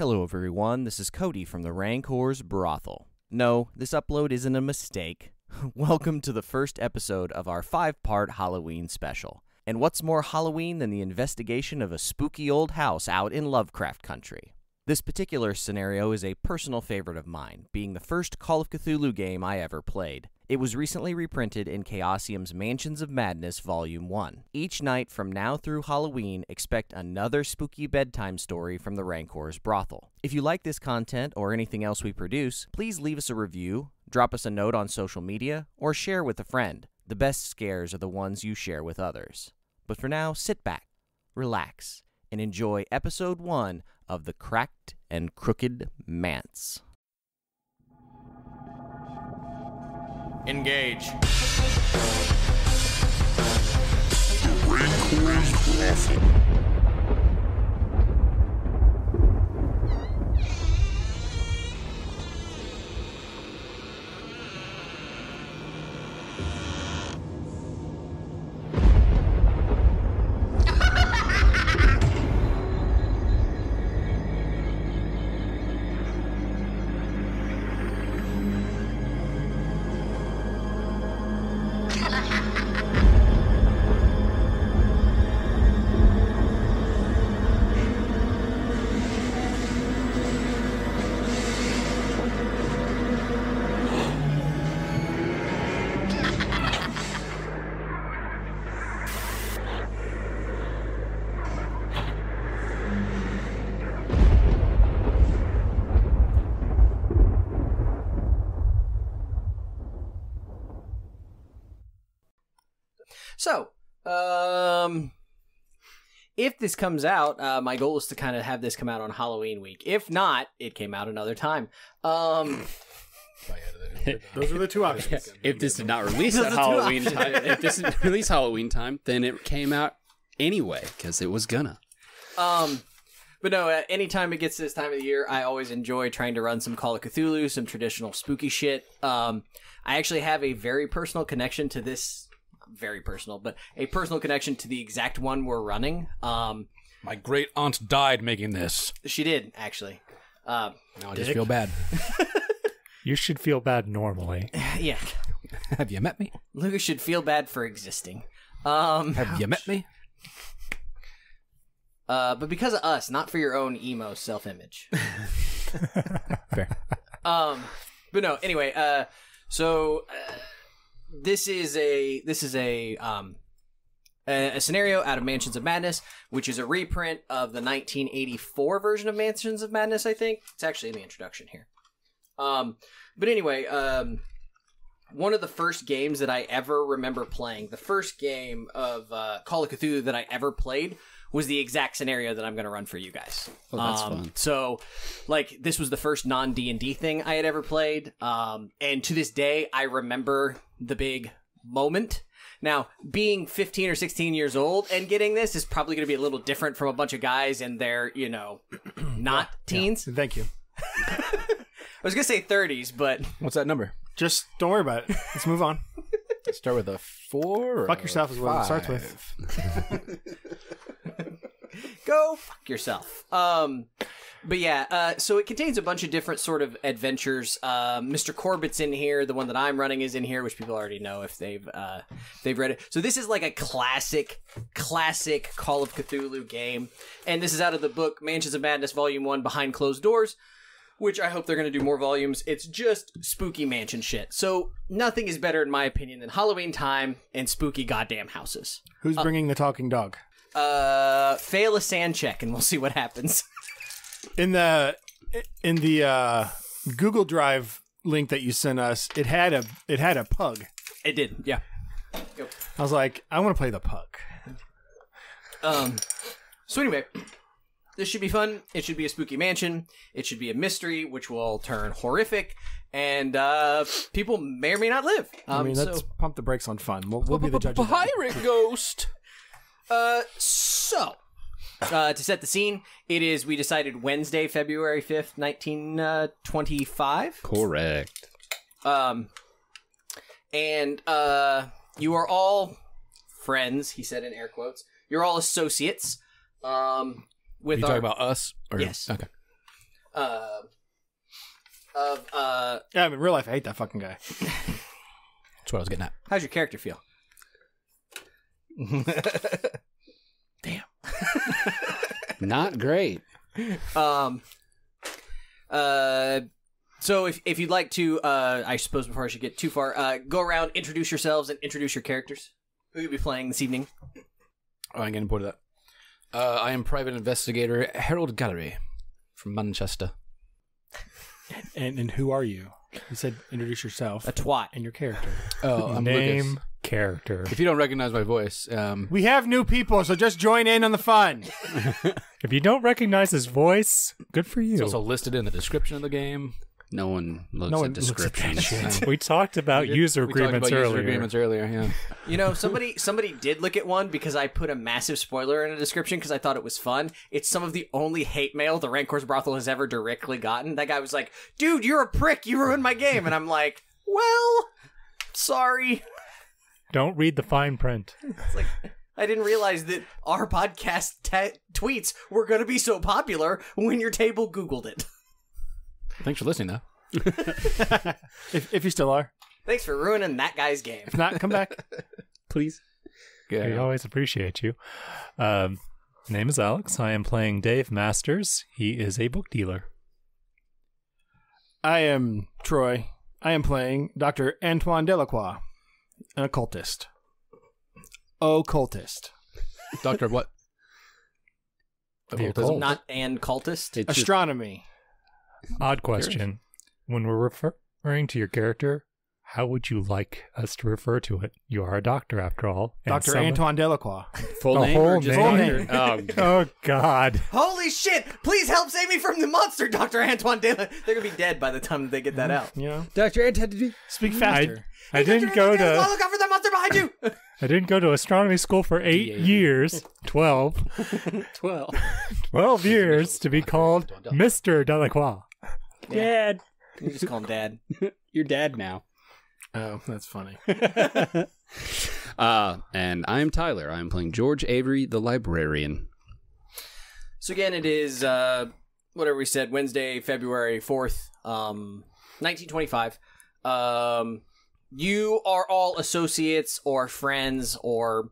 Hello, everyone. This is Cody from the Rancor's Brothel. No, this upload isn't a mistake. Welcome to the first episode of our five part Halloween special. And what's more Halloween than the investigation of a spooky old house out in Lovecraft country? This particular scenario is a personal favorite of mine, being the first Call of Cthulhu game I ever played. It was recently reprinted in Chaosium's Mansions of Madness Volume 1. Each night from now through Halloween, expect another spooky bedtime story from the Rancor's Brothel. If you like this content or anything else we produce, please leave us a review, drop us a note on social media, or share with a friend. The best scares are the ones you share with others. But for now, sit back, relax, and enjoy episode 1 of The Cracked and Crooked Manse. Engage. So, um, if this comes out, uh, my goal is to kind of have this come out on Halloween week. If not, it came out another time. Um, Those are the two options. If this did not release at Halloween time, if this didn't release Halloween time, then it came out anyway because it was gonna. um, but no, uh, anytime it gets to this time of the year, I always enjoy trying to run some Call of Cthulhu, some traditional spooky shit. Um, I actually have a very personal connection to this. Very personal, but a personal connection to the exact one we're running. Um, My great aunt died making this. she did actually. Uh, Now I just feel bad. You should feel bad normally. yeah, Have you met me? Lucas should feel bad for existing. Um, Have you met me? Uh, but because of us, not for your own emo self image. Fair. um, but no. Anyway, uh, so uh, this is a this is a um a, a scenario out of Mansions of Madness, which is a reprint of the 1984 version of Mansions of Madness. I think it's actually in the introduction here. Um, but anyway, um, one of the first games that I ever remember playing, the first game of uh, Call of Cthulhu that I ever played was the exact scenario that I'm going to run for you guys. Oh, that's Um, fun. So, like, this was the first non D and D thing I had ever played, um, and to this day, I remember the big moment. Now, being 15 or 16 years old and getting this is probably going to be a little different from a bunch of guys and they're, you know, not teens. Thank you. I was going to say 30s, but What's that number? Just don't worry about it. Let's move on. Start with a four. Fuck a yourself is what it starts with. go fuck yourself. Um, but yeah, uh, so it contains a bunch of different sort of adventures. Uh, Mr. Corbitt's in here. The one that I'm running is in here, which people already know if they've uh, they've read it. So this is like a classic, classic Call of Cthulhu game, and this is out of the book Mansions of Madness Volume One, Behind Closed Doors. Which I hope they're going to do more volumes. It's just spooky mansion shit. So nothing is better, in my opinion, than Halloween time and spooky goddamn houses. Who's bringing the talking dog? Uh, fail a SAN check, and we'll see what happens. In the in the uh, Google Drive link that you sent us, it had a it had a pug. It did, yeah. I was like, I want to play the pug. Um, so anyway, this should be fun. It should be a spooky mansion. It should be a mystery, which will turn horrific, and uh, people may or may not live. Um, I mean, let's so, pump the brakes on fun. We'll, we'll be the judge. Of that. Pirate ghost. Uh, so uh, to set the scene, it is we decided Wednesday, February fifth, nineteen uh. Correct. Um, and uh, you are all friends. He said in air quotes. You're all associates. Um, with You with talking our about us? Or, Yes. Okay. uh, of uh, Yeah, I mean, in real life, I hate that fucking guy. That's what I was getting at. how's your character feel? Not great. Um, uh, so if if you'd like to, uh, I suppose before I should get too far, uh, go around, introduce yourselves, and introduce your characters. Who you'll be playing this evening? Oh, I'm getting bored of that. Uh, I am private investigator Harold Gallery from Manchester. And and who are you? You said introduce yourself A twat. and your character. Oh, I'm Name, Lucas. Character. If you don't recognize my voice, um, We have new people, so just join in on the fun. If you don't recognize his voice, good for you. it's also listed in the description of the game. No one looks No at one looks at that descriptions. shit. we talked about user we talked agreements about earlier. User agreements earlier, yeah. You know, somebody somebody did look at one because I put a massive spoiler in a description because I thought it was fun. It's some of the only hate mail the Rancor's brothel has ever directly gotten. That guy was like, "Dude, you're a prick. You ruined my game," and I'm like, "Well, sorry." Don't read the fine print. It's like I didn't realize that our podcast ta tweets were going to be so popular when your table Googled it. Thanks for listening, though. if if you still are. Thanks for ruining that guy's game. If not, come back. Please. Yeah. We always appreciate you. Um, name is Alex. I am playing Dave Masters. He is a book dealer. I am Troy. I am playing Dr. Antoine Delacroix, an occultist. Occultist. Doctor of what? Occultism? Not an cultist. It's just- Astronomy. Odd question. When we're referring to your character, how would you like us to refer to it? You are a doctor, after all. Dr. some- Antoine Delacroix. full the name or whole just name. Oh, Oh God! Holy shit! Please help save me from the monster, Doctor Antoine Dela. They're gonna be dead by the time they get that mm-hmm. out. You know? Dr. Anton. Speak faster. I didn't go Dr. Antoine, to look out for the monster behind you. I didn't go to astronomy school for eight DA. years, 12, 12. 12 years to be called Mister Delacroix. Dad. you just call him Dad. Your dad now. Oh, that's funny. Uh, and I'm Tyler. I'm playing George Avery, the librarian. So again, it is uh, whatever we said, Wednesday, February fourth, um, nineteen twenty-five. Um, you are all associates or friends or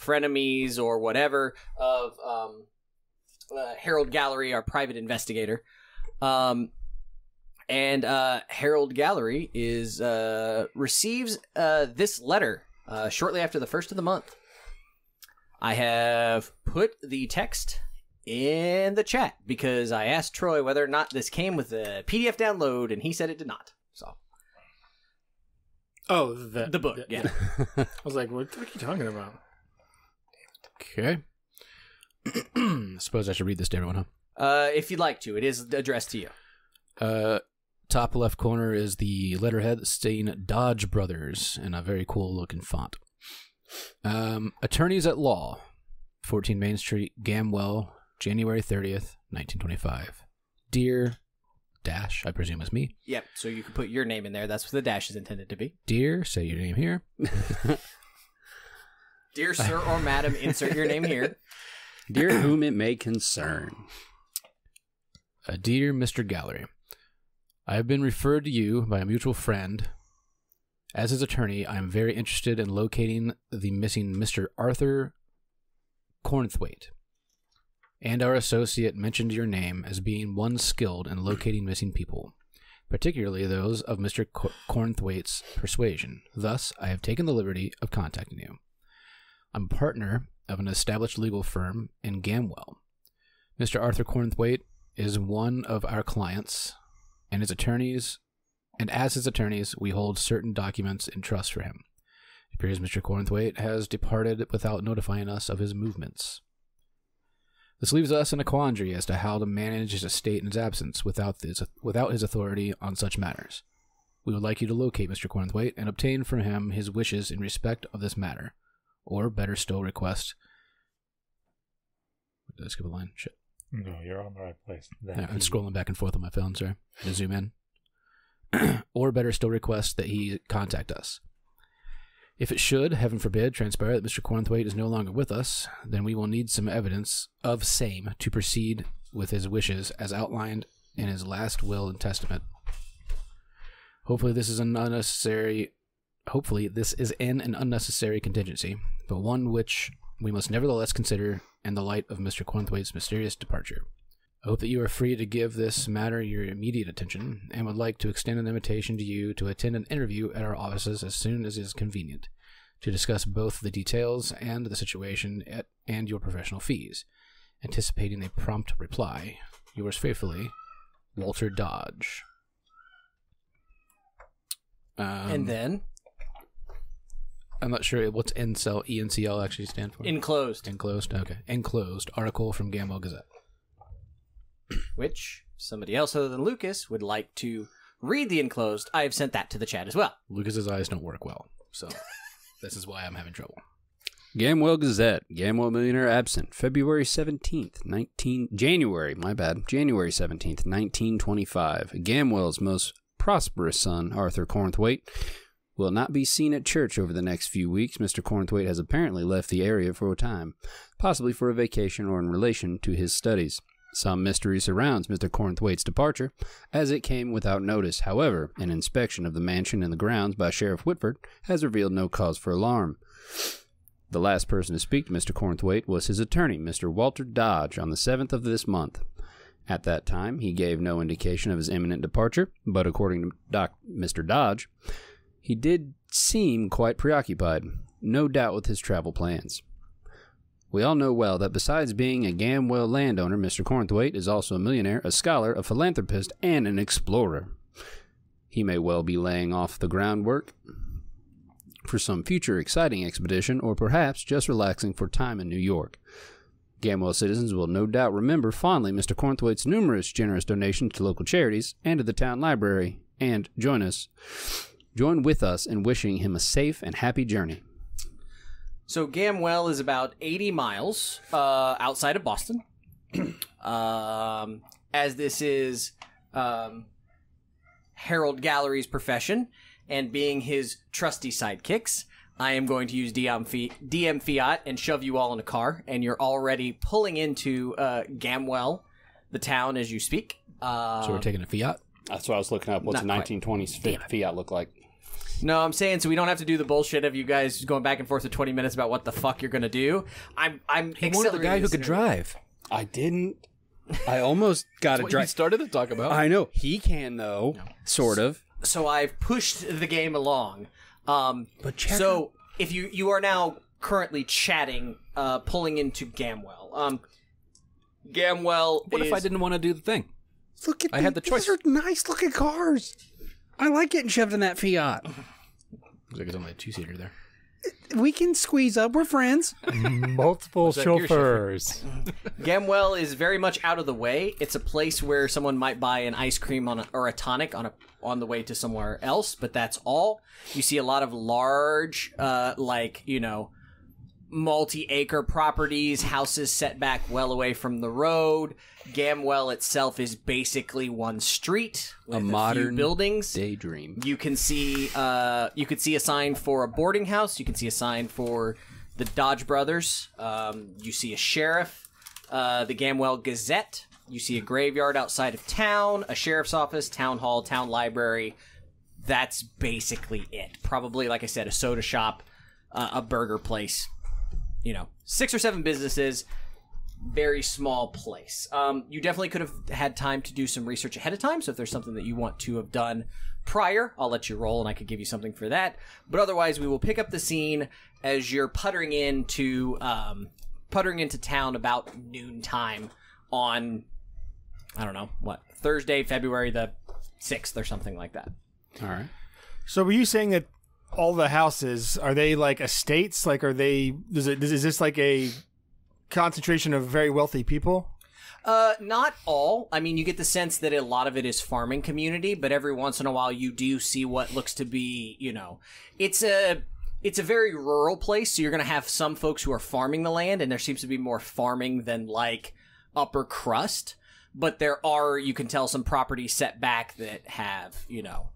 frenemies or whatever of um, uh, Harold Gallery, our private investigator. Um, and uh, Harold Gallery is uh, receives uh, this letter uh, shortly after the first of the month. I have put the text in the chat because I asked Troy whether or not this came with a PDF download, and he said it did not. So Oh, the, the book, yeah. I was like, what, what are you talking about? Okay. I Suppose I should read this to everyone, huh? Uh, if you'd like to, it is addressed to you. Uh, top left corner is the letterhead saying Dodge Brothers in a very cool looking font. Um, attorneys at law, 14 Main Street, Gamwell, January 30th, 1925. Dear Dash, I presume is me. Yep. So you can put your name in there. That's what the dash is intended to be. Dear, say your name here. Dear sir or madam, insert your name here. Dear whom it may concern. Uh, dear Mr. Gallery, I have been referred to you by a mutual friend. As his attorney, I am very interested in locating the missing Mr. Arthur Cornthwaite. And our associate mentioned your name as being one skilled in locating missing people, particularly those of Mr. Cor- Cornthwaite's persuasion. Thus, I have taken the liberty of contacting you. I'm a partner of an established legal firm in Gamwell. Mr. Arthur Cornthwaite is one of our clients, and his attorneys, and as his attorneys, we hold certain documents in trust for him. It appears Mr. Cornthwaite has departed without notifying us of his movements. This leaves us in a quandary as to how to manage his estate in his absence without his, without his authority on such matters. We would like you to locate Mr. Cornthwaite and obtain from him his wishes in respect of this matter, or better still, request. Did I skip a line? Shit. No, you're on the right place. Yeah, I'm scrolling back and forth on my phone, sorry. To zoom in. or better still, request that he contact us. If it should, heaven forbid, transpire that Mr. Cornthwaite is no longer with us, then we will need some evidence of same to proceed with his wishes as outlined in his last will and testament. Hopefully, this is an unnecessary. Hopefully, this is an, an unnecessary contingency, but one which we must nevertheless consider in the light of Mr. Cornthwaite's mysterious departure. I hope that you are free to give this matter your immediate attention, and would like to extend an invitation to you to attend an interview at our offices as soon as is convenient, to discuss both the details and the situation at, and your professional fees. Anticipating a prompt reply, yours faithfully, Walter Dodge. Um, and then I'm not sure what's NCL, ENCL actually stand for. enclosed, Enclosed? Okay. Enclosed. Article from Gamwell Gazette. which somebody else other than Lucas would like to read the enclosed. I have sent that to the chat as well. Lucas's eyes don't work well, so this is why I'm having trouble. Gamwell Gazette, Gamwell Millionaire absent, February 17th, 19 January, my bad, January 17th, 1925. Gamwell's most prosperous son, Arthur Cornthwaite, will not be seen at church over the next few weeks. Mr. Cornthwaite has apparently left the area for a time, possibly for a vacation or in relation to his studies. Some mystery surrounds Mr. Cornthwaite's departure, as it came without notice. However, an inspection of the mansion and the grounds by Sheriff Whitford has revealed no cause for alarm. The last person to speak to Mr. Cornthwaite was his attorney, Mr. Walter Dodge, on the 7th of this month. At that time, he gave no indication of his imminent departure, but according to Doc, Mr. Dodge, he did seem quite preoccupied, no doubt with his travel plans. We all know well that besides being a Gamwell landowner, Mr. Cornthwaite is also a millionaire, a scholar, a philanthropist, and an explorer. He may well be laying off the groundwork for some future exciting expedition, or perhaps just relaxing for time in New York. Gamwell citizens will no doubt remember fondly Mr. Cornthwaite's numerous generous donations to local charities and to the town library, and join us, join with us in wishing him a safe and happy journey. So Gamwell is about 80 miles uh, outside of Boston. um, as this is um, Harold Gallery's profession, and being his trusty sidekicks, I am going to use DM, Fi- DM Fiat and shove you all in a car, and you're already pulling into uh, Gamwell, the town, as you speak. Uh, So we're taking a Fiat. That's what I was looking up. What's a Not quite. 1920s Fi- Fiat look like? No, I'm saying so we don't have to do the bullshit of you guys going back and forth for 20 minutes about what the fuck you're gonna do. I'm I'm He wanted the guy who could drive. I didn't. I almost got a What you drive. started to talk about. I know he can though, sort of. So I've pushed the game along. Um, But check so if you you are now currently chatting, uh, pulling into Gamwell. Um, Gamwell. what if I didn't want to do the thing? Look at I had the choice. These are nice looking cars. I like getting shoved in that Fiat. Looks like it's only a two seater there. We can squeeze up. We're friends. Multiple that gear chauffeurs. Gamwell is very much out of the way. It's a place where someone might buy an ice cream on a, or a tonic on a on the way to somewhere else, but that's all. You see a lot of large, uh, like you know, multi-acre properties, houses set back well away from the road. Gamwell itself is basically one street with a, few modern buildings. Daydream. You can see uh, you could see a sign for a boarding house. You can see a sign for the Dodge Brothers. Um, you see a sheriff, uh, the Gamwell Gazette. You see a graveyard outside of town, a sheriff's office, town hall, town library. That's basically it. Probably, like I said, a soda shop, uh, a burger place. You know, six or seven businesses. Very small place. Um, you definitely could have had time to do some research ahead of time. So if there's something that you want to have done prior, I'll let you roll and I could give you something for that. But otherwise, we will pick up the scene as you're puttering into um, puttering into town about noontime on I don't know what Thursday, February the sixth or something like that. All right. So were you saying that all the houses are they like estates? Like are they? Is it? Is this like a concentration of very wealthy people? Uh, not all. I mean, you get the sense that a lot of it is farming community, but every once in a while you do see what looks to be, you know, it's a it's a very rural place, so you're going to have some folks who are farming the land, and there seems to be more farming than like upper crust. But there are, you can tell, some properties set back that have, you know,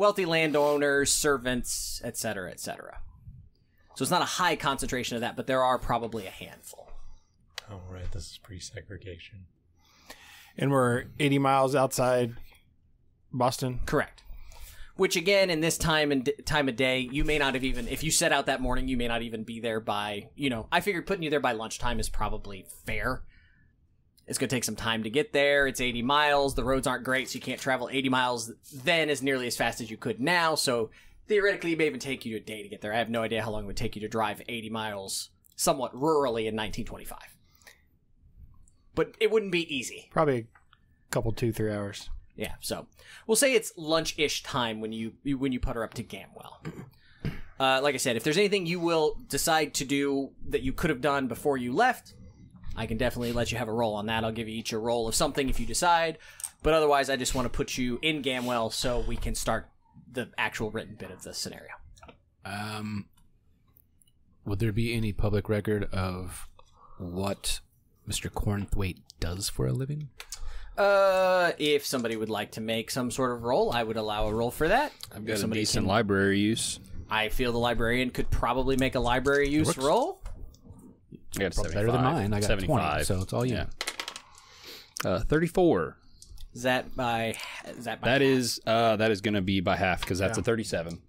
wealthy landowners, servants, etc., etc. So it's not a high concentration of that, but there are probably a handful. Oh, right. This is pre segregation. And we're 80 miles outside Boston. Correct. Which again, in this time and time of day, you may not have even. If you set out that morning, you may not even be there by. You know, I figured putting you there by lunchtime is probably fair. It's going to take some time to get there. It's 80 miles. The roads aren't great, so you can't travel 80 miles then as nearly as fast as you could now. So theoretically, it may even take you a day to get there. I have no idea how long it would take you to drive 80 miles, somewhat rurally, in 1925. But it wouldn't be easy. Probably a couple, two, three hours. Yeah, so we'll say it's lunch-ish time when you you- when you put her up to Gamwell. Uh, like I said, if there's anything you will decide to do that you could have done before you left, I can definitely let you have a roll on that. I'll give you each a roll of something if you decide. But otherwise, I just want to put you in Gamwell so we can start the actual written bit of the scenario. Um, would there be any public record of what Mr. Cornthwaite does for a living? Uh, if somebody would like to make some sort of roll, I would allow a roll for that. I've got a somebody decent can- library use. I feel the librarian could probably make a library use roll. I got a Probably better than 75. mine. I got 75. 20, so it's all you. Yeah. Uh, 34. Is that by? Is that by? That is uh, that is going to be by half because that's a 37.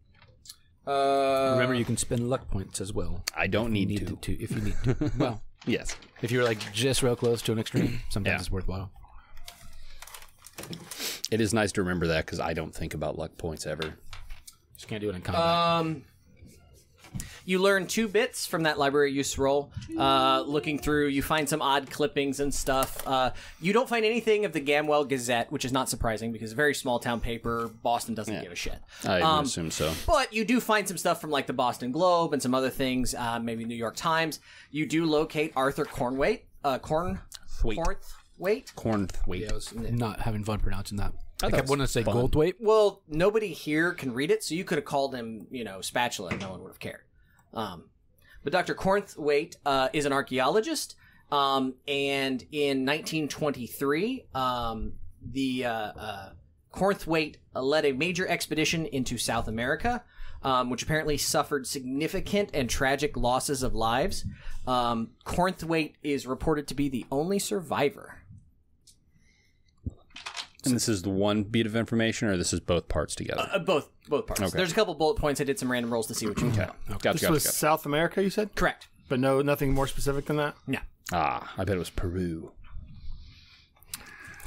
Uh, Remember, you can spend luck points as well. I don't need, Need to. to, to if you need to. well, Yes. if you're like just real close to an extreme, sometimes Yeah. it's worthwhile. It is nice to remember that because I don't think about luck points ever. Just can't do it in combat. Um, you learn two bits from that library use roll. Uh, looking through, you find some odd clippings and stuff. Uh, you don't find anything of the Gamwell Gazette, which is not surprising because a very small town paper. Boston doesn't give a shit. I Um, assume so. But you do find some stuff from like the Boston Globe and some other things, uh, maybe New York Times. You do locate Arthur Cornwaite, uh, Corn, Thwaite. Cornthwaite. Corn wait. yeah, I was not having fun pronouncing that. I, thought kept wanting to say fun. Goldthwaite. Well, nobody here can read it, so you could have called him, you know, Spatula, and no one would have cared. Um, but Dr. Cornthwaite uh, is an archaeologist, um, and in 1923, um, the uh, uh, Cornthwaite uh, led a major expedition into South America, um, which apparently suffered significant and tragic losses of lives. Um, Cornthwaite is reported to be the only survivor. And this is the one bit of information, or this is both parts together? Uh, both both parts. Okay. There's a couple bullet points. I did some random rolls to see what you can tell. Gotcha, This gotcha, was gotcha. South America, you said? Correct. But no, nothing more specific than that? No. Ah, I bet it was Peru.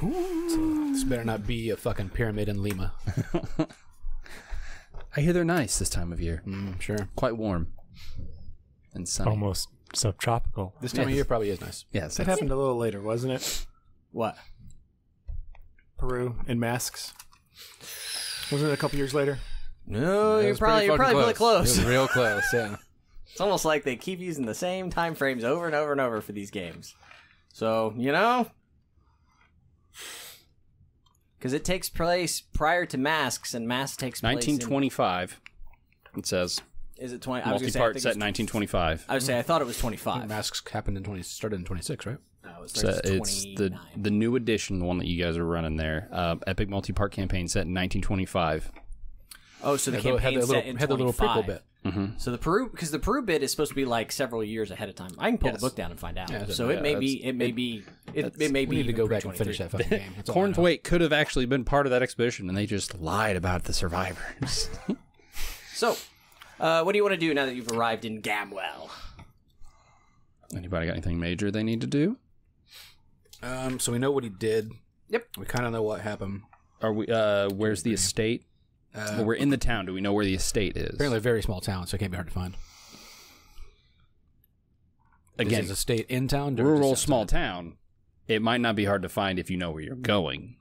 This better not be a fucking pyramid in Lima. I hear they're nice this time of year. Mm, sure. Quite warm and sunny. Almost subtropical. This time of year probably is nice. Yes. That happened a little later, wasn't it? What? Peru in masks. Wasn't it a couple years later? No, It you're probably you're probably fucking really It close. real close, yeah. It's almost like they keep using the same time frames over and over and over for these games. So you know, because it takes place prior to masks, and masks takes place. in- 1925. It says is it twenty? I was say, I multi-part set 1925. I would say I thought it was twenty five. Masks happened in 20, started in 26, right? No, it So it's the the new edition, the one that you guys are running there. Uh, Epic multi-part campaign set in 1925. Oh, so the Had the- had campaign the set little, in had the little 25. prequel bit. So the Peru, because the Peru bit is supposed to be like several years ahead of time. I can pull Yes. the book down and find out. Yeah, so yeah, it may be, it may be, it, it may be. We need to go back and finish that fucking game. That's all Cornthwaite could have actually been part of that expedition, and they just lied about the survivors. So, uh, what do you want to do now that you've arrived in Gamwell? Anybody got anything major they need to do? Um, so we know what he did. Yep. We kind of know what happened. Are we? Uh, where's the estate? Uh, well, we're in the town. Do we know where the estate is? apparently a very small town, so it can't be hard to find. Again, is a state in town, or rural just small outside? town. It might not be hard to find if you know where you're going.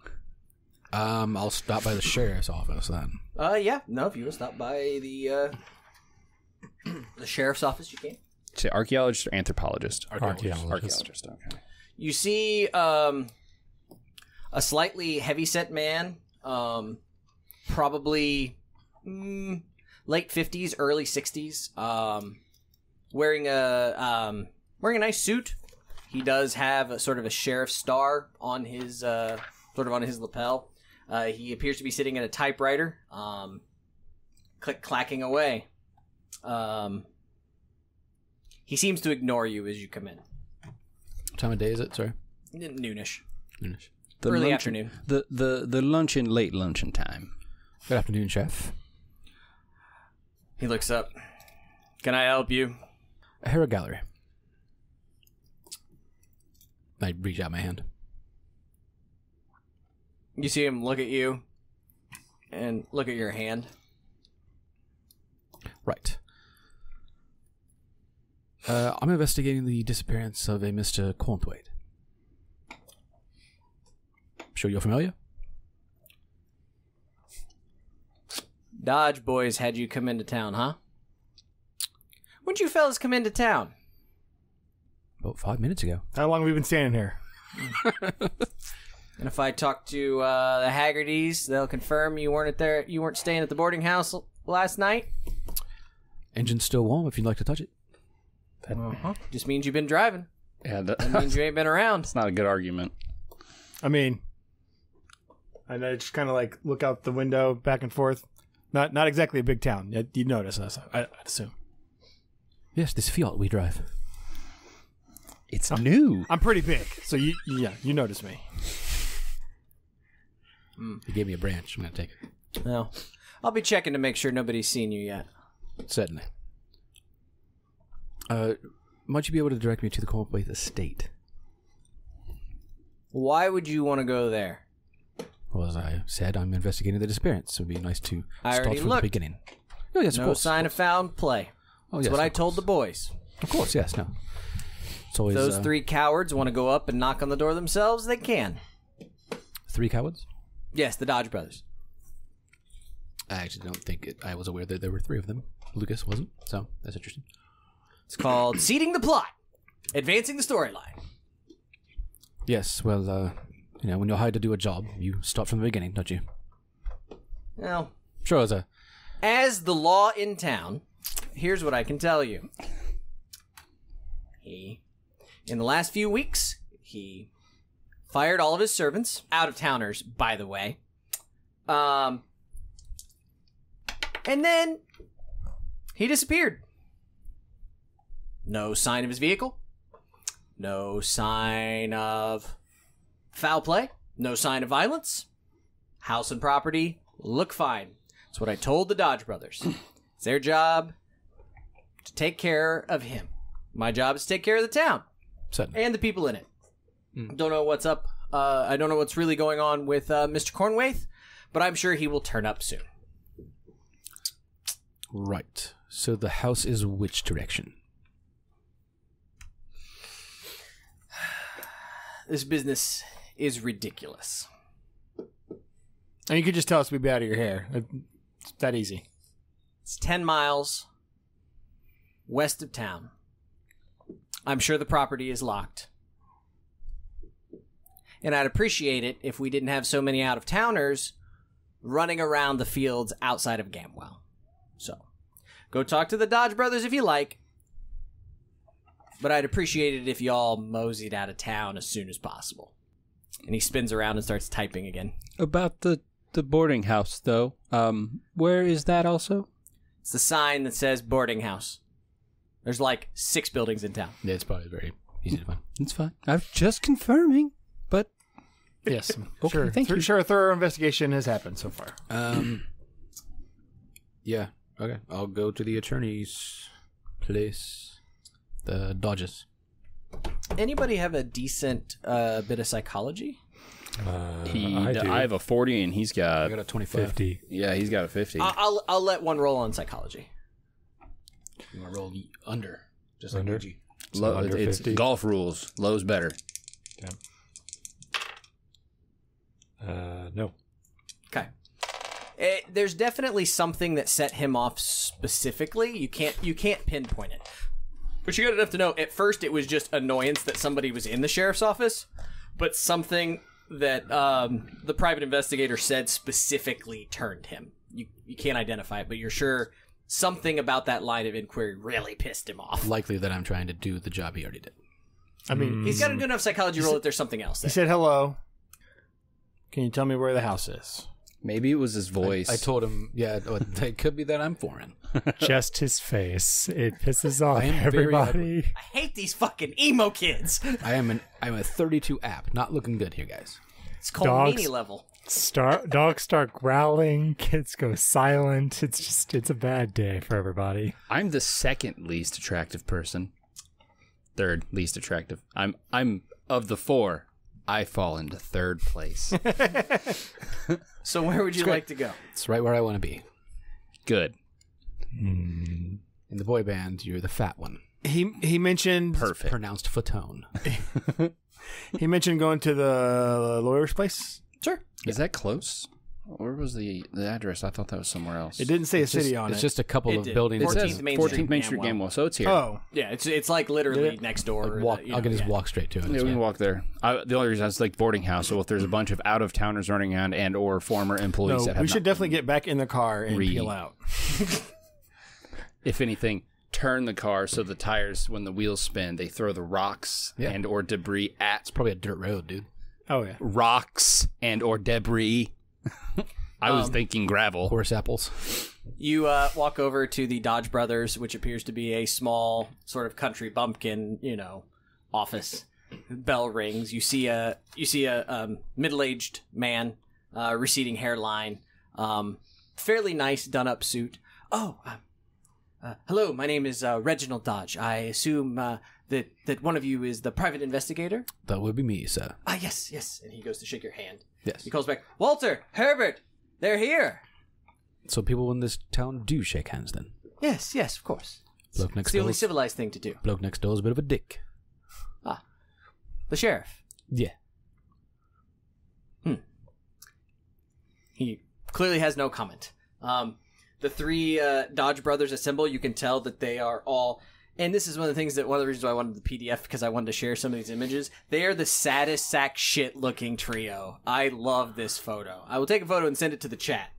Um, I'll stop by the sheriff's office then. Uh, yeah, no. If you want to stop by the uh, the sheriff's office, you can. Say archaeologist or anthropologist? Archaeologist. Archaeologist. Okay. You see, um, a slightly heavy-set man, um, probably mm, late fifties, early sixties, um, wearing a um, wearing a nice suit. He does have a sort of a sheriff's star on his uh, sort of on his lapel. Uh, he appears to be sitting at a typewriter, um, click clacking away. Um, he seems to ignore you as you come in. What time of day is it? Sorry. N- Noonish. Noonish. The Early luncheon- afternoon. The the the luncheon late luncheon time. Good afternoon, chef. He looks up. Can I help you? Harold Gallery. I reach out my hand. You see him look at you and look at your hand. Right. Uh, I'm investigating the disappearance of a Mr. Cornthwaite. Sure you're familiar? Dodge boys had you come into town, huh? When'd you fellas come into town? About five minutes ago. How long have we been standing here? And if I talk to uh, the Haggertys, they'll confirm you weren't at there. You weren't staying at the boarding house l- last night. Engine's still warm if you'd like to touch it. Just means you've been driving. Yeah, That that's means you ain't been around. It's not a good argument. I mean, and I just kind of like look out the window back and forth. Not not exactly a big town. You you notice us, I, I'd assume. Yes, this Fiat we drive. It's new. I'm pretty big, so you yeah you notice me. He gave me a branch. I'm going to take it. No, I'll be checking to make sure nobody's seen you yet. Certainly. Uh, might you be able to direct me to the Cornthwaite estate? Why would you want to go there? Well, as I said, I'm investigating the disappearance. It would be nice to I start already from looked. the beginning. Oh, yes, of No course. sign of found play. Oh, That's yes, what I of told the boys. Of course, yes, no. It's always Those uh, three cowards want to go up and knock on the door themselves. They can. three cowards. Yes, the Dodge brothers. I actually don't think it, I was aware that there were three of them. Lucas wasn't, so that's interesting. It's called seeding the plot, advancing the storyline. Yes, well, uh, you know, when you're hired to do a job, you start from the beginning, don't you? Well, Sure, as a as the law in town, here's what I can tell you. He, in the last few weeks, he fired all of his servants, out of towners, by the way. Um, and then he disappeared. No sign of his vehicle. No sign of foul play. No sign of violence. House and property look fine. That's what I told the Dodge brothers. It's their job to take care of him. My job is to take care of the town and the people in it. Don't know what's up. Uh, I don't know what's really going on with uh, Mr. Cornwaith, but I'm sure he will turn up soon. Right. So the house is which direction? This business is ridiculous. And you could just tell us we'd be out of your hair. It's that easy. It's 10 miles west of town. I'm sure the property is locked. And I'd appreciate it if we didn't have so many out of towners running around the fields outside of Gamwell. So, go talk to the Dodge brothers if you like. But I'd appreciate it if y'all moseyed out of town as soon as possible. And he spins around and starts typing again. About the the boarding house, though. Um, where is that also? It's the sign that says boarding house. There's like six buildings in town. Yeah, it's probably very easy to find. It's fine. I'm just confirming. But Yes, Okay, sure. thank Th- you. Sure, a thorough investigation has happened so far. Um. Yeah. Okay. I'll go to the attorney's place. The Dodges. Anybody have a decent uh, bit of psychology? Uh, he, I do. I have a forty, and he's got, I got a twenty-five. 50. yeah, he's got a fifty. I- I'll I'll let one roll on psychology. You want to roll under, just Under? like BG. Low, under it's 50. golf rules. Low's better. Uh, no. Okay. It, there's definitely something that set him off specifically. You can't you can't pinpoint it. But you got enough to know. At first, it was just annoyance that somebody was in the sheriff's office, but something that um, the private investigator said specifically turned him. You you can't identify it, but you're sure something about that line of inquiry really pissed him off. Likely that I'm trying to do the job he already did. I mean, He's got a good enough psychology roll that there's something else he said hello. Can you tell me where the house is? Maybe it was his voice. I told him, yeah, it could be that I'm foreign. Just his face. It pisses off I everybody. I hate these fucking emo kids. I am an I'm a 32 app. Not looking good here, guys. It's called Dogs. meanie level. Start dogs start growling, kids go silent. It's just it's a bad day for everybody. I'm the second least attractive person. Third least attractive. I'm I'm of the four. I fall into third place. So where would you like to go? It's right where I want to be. Good. Hmm. In the boy band, you're the fat one. He he mentioned Perfect. Pronounced Fatone. he mentioned going to the lawyer's place. Sure. Is that close? Where was the the address? I thought that was somewhere else. It didn't say a city just, on it's it. It's just a couple It of did. buildings. It 14th says Main 14th Street, Main Street Gamwell. Gamewell, so it's here. oh, Yeah, it's it's like literally it- next door. Walk, uh, you I'll know, get just yeah. walk straight to it. Yeah, we can walk there. I, the only reason it's like boarding house, so if there's a bunch of out of towners running around and or former employees no, that have we should not- definitely get back in the car and Read. peel out. if anything, turn the car so the tires, when the wheels spin, they throw the rocks Yeah. and or debris at It's probably a dirt road, dude. Oh yeah. rocks and or debris. I was thinking gravel. Horse apples. You uh, walk over to the Dodge Brothers, which appears to be a small sort of country bumpkin, you know, office. Bell rings. You see a you see a um, middle-aged man, uh, receding hairline, um, fairly nice done-up suit. Oh, uh, uh, hello. My name is uh, Reginald Dodge. I assume uh, that that one of you is the private investigator. That would be me, sir. Ah, yes, yes. And he goes to shake your hand. Yes. He calls back, Walter, Herbert, they're here. So people in this town do shake hands then. Yes, yes, of course. Bloke next It's the only civilized thing to do. bloke next door is a bit of a dick. Ah, the sheriff. Yeah. Hmm. He clearly has no comment. Um, the three uh, Dodge brothers assemble. You can tell that they are all. And this is one of the things that one of the reasons why I wanted the PDF because I wanted to share some of these images. They are the saddest sack shit looking trio. I love this photo. I will take a photo and send it to the chat.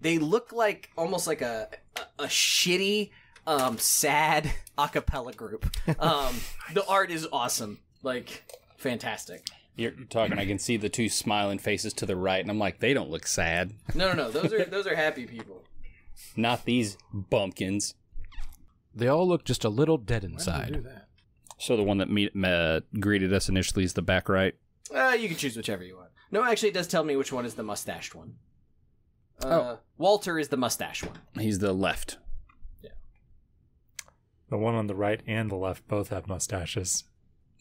They look like almost like a a, a shitty, um, sad a cappella group. Um, the art is awesome, like fantastic. You're talking. I can see the two smiling faces to the right, and I'm like, they don't look sad. No, no, no. Those are those are happy people. Not these bumpkins. They all look just a little dead inside. So the one that meet, uh, greeted us initially is the back right. Uh, you can choose whichever you want. No, actually, it does tell me which one is the mustached one. Uh, Oh. Walter is the mustache one. He's the left. Yeah. The one on the right and the left both have mustaches.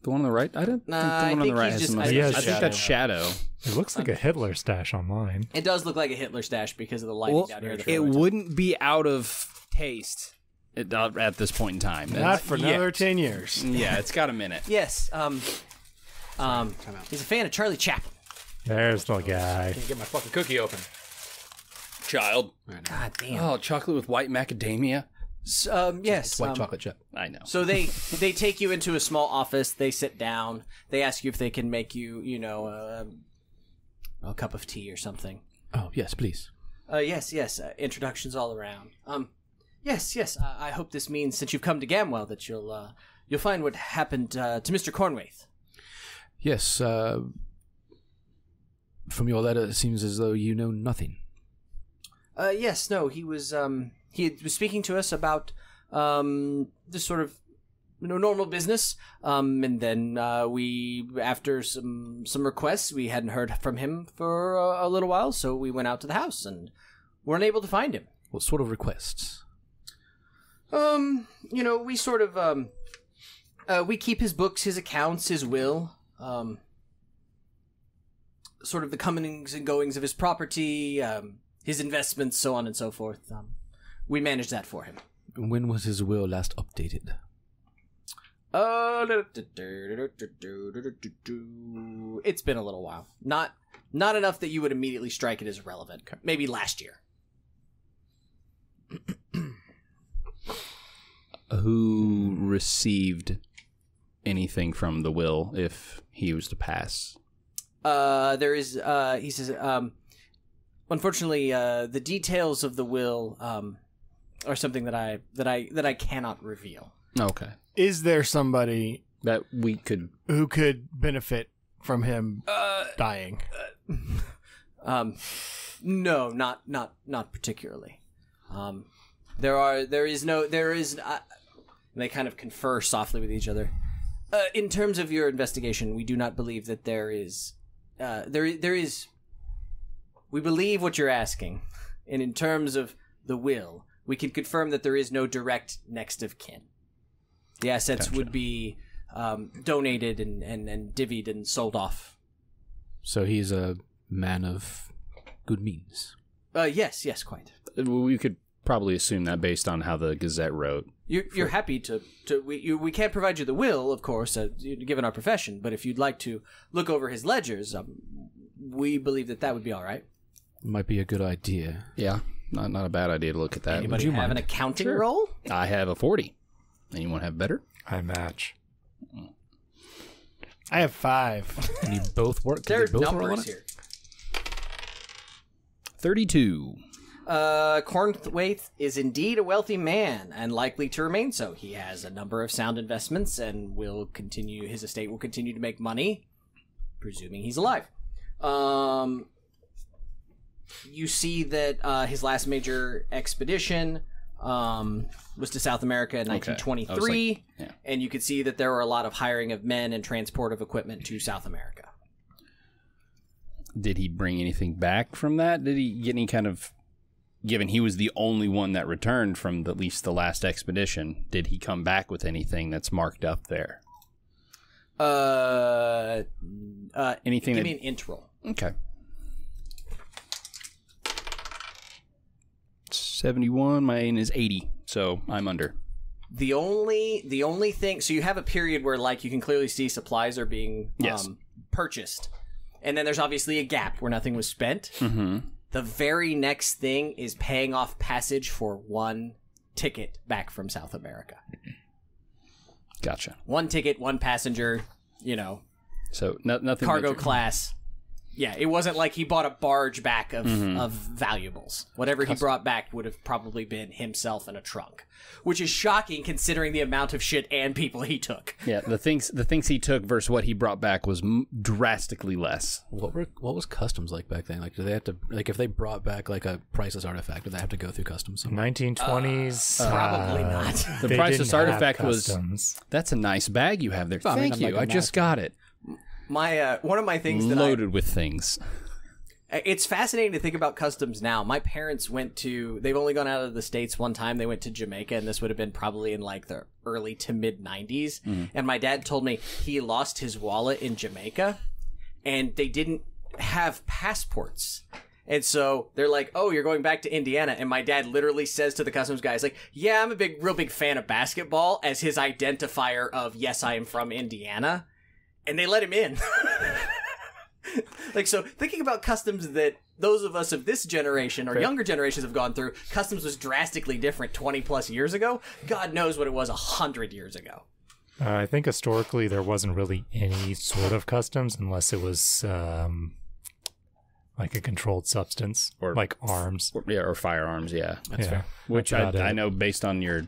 The one on the right. I don't Nah, think the I one on think the right has just- the mustache. think I think that's Shadow. It looks like a Hitler stash on mine. It does look like a Hitler stash because of the lighting down here. it wouldn't be out of taste at, uh, at this point in time. Not for Yeah. another ten years. Yeah, it's got a minute. Yes. Um. Um. He's a fan of Charlie Chaplin. There's the guy. Can't get my fucking cookie open. Child. God damn. Oh, chocolate with white macadamia. S- um. Yes. White um, chocolate chip. I know. So they they take you into a small office. They sit down. They ask you if they can make you, you know, uh, a cup of tea or something. Oh, yes, please. Uh, yes, yes. Uh, introductions all around. Um, yes, yes. I, I hope this means since you've come to Gamwell that you'll uh, you'll find what happened uh, to Mister Cornwaith. Yes, uh, from your letter, it seems as though you know nothing. Uh, yes, no. He was um he was speaking to us about um this sort of you know normal business. Um, and then uh, we after some some requests we hadn't heard from him for a, a little while, so we went out to the house and weren't able to find him. What sort of requests? Um, you know, we sort of um uh we keep his books, his accounts, his will, um sort of the comings and goings of his property, um his investments, so on and so forth. Um we manage that for him. When was his will last updated? Uh it's been a little while. Not not enough that you would immediately strike it as relevant. Maybe last year. Who received anything from the will if he was to pass? Uh, there is. Uh, he says. Um, unfortunately, uh, the details of the will um, are something that I that I that I cannot reveal. Okay. Is there somebody That we could. who could benefit from him dying? Um, no, not not not particularly. Um, there are there is no there is. Uh, and they kind of confer softly with each other. Uh, in terms of your investigation, we do not believe that there is uh, there there is we believe what you're asking, and in terms of the will, we can confirm that there is no direct next of kin. The assets would be um, donated and, and, and divvied and sold off. So he's a man of good means. Uh, yes, yes, quite. We could probably assume that based on how the Gazette wrote. You're, you're happy to, to we, you, we can't provide you the will, of course, uh, given our profession, but if you'd like to look over his ledgers, um, we believe that that would be all right. Might be a good idea. Yeah, not not a bad idea to look at that. Anybody you have an mind? accounting Sure. role? I have a forty. Anyone have better? I match. I have five. And you both work. There are both roll on numbers it? here. Thirty-two. Uh, Cornthwaite is indeed a wealthy man and likely to remain so. He has a number of sound investments and will continue, his estate will continue to make money, presuming he's alive. Um, you see that uh, his last major expedition um, was to South America in Okay. 1923, I was like- yeah. and you could see that there were a lot of hiring of men and transport of equipment to South America. Did he bring anything back from that? Did he get any kind of given he was the only one that returned from the, at least the last expedition, did he come back with anything that's marked up there? Uh, uh, Anything give that me an int roll. Okay. 71, mine is 80, so I'm under. The only the only thing so you have a period where like you can clearly see supplies are being Yes. um, purchased, and then there's obviously a gap where nothing was spent. Mhm. The very next thing is paying off passage for one ticket back from South America. Gotcha. One ticket, one passenger. You know, So no, nothing cargo major. class. Yeah, it wasn't like he bought a barge back of, Mm-hmm. of valuables. Whatever he brought back would have probably been himself in a trunk, which is shocking considering the amount of shit and people he took. Yeah, the things the things he took versus what he brought back was m- drastically less. What were what was customs like back then? Like, do they have to like if they brought back like a priceless artifact, do they have to go through customs? somewhere? 1920s. Probably uh, not. The they priceless didn't artifact was that's a nice bag you have there. I Thank I'm you. like a I just got it. My uh, one of my things that I, Loaded with things. It's fascinating to think about customs now. My parents went to, they've only gone out of the States one time. They went to Jamaica, and this would have been probably in like the early to mid 90s. And my dad told me he lost his wallet in Jamaica, and they didn't have passports. And so they're like, "Oh, you're going back to Indiana." And my dad literally says to the customs guys, "Like, yeah, I'm a big, real big fan of basketball as his identifier of yes, I am from Indiana." And they let him in. like so thinking about customs that those of us of this generation or younger generations have gone through customs was drastically different 20 plus years ago god knows what it was 100 years ago Uh, I think historically there wasn't really any sort of customs unless it was um, like a controlled substance Or- like arms. Or, yeah, or firearms, yeah. That's yeah. fair. Which I, I know based on your